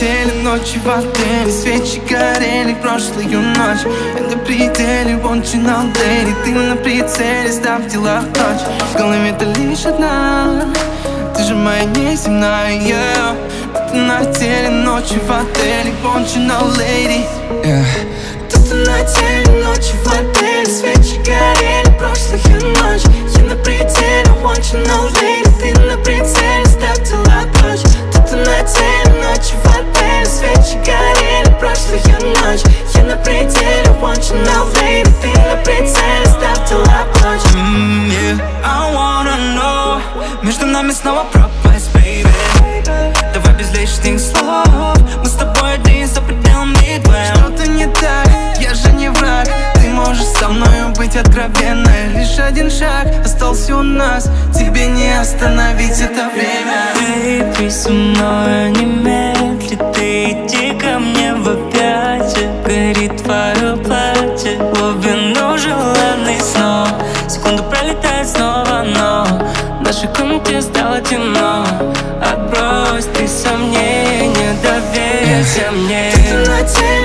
теле, ночи в отеле Свечи горели прошлую ночь. Я на пределе, watching all day Ты на прицеле, ставь дела в ночь. В голове ты лишь одна же моя неземная yeah. Ты на теле, ночи в отеле Watching all lady yeah. Между нами снова пропасть, baby. Давай без лишних слов. Мы с тобой один за пределами Что-то не так, я же не враг. Ты можешь со мною быть откровенной. Лишь один шаг остался у нас. Тебе не остановить это время. Baby, со мной не комнате стало темно Отбрось ты сомнения Доверься мне. На теле,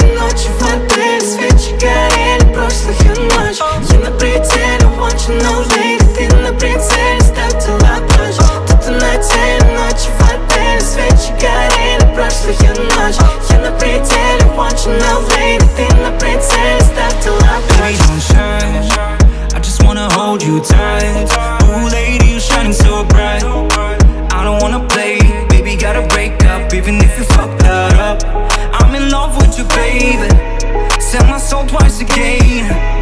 twice again.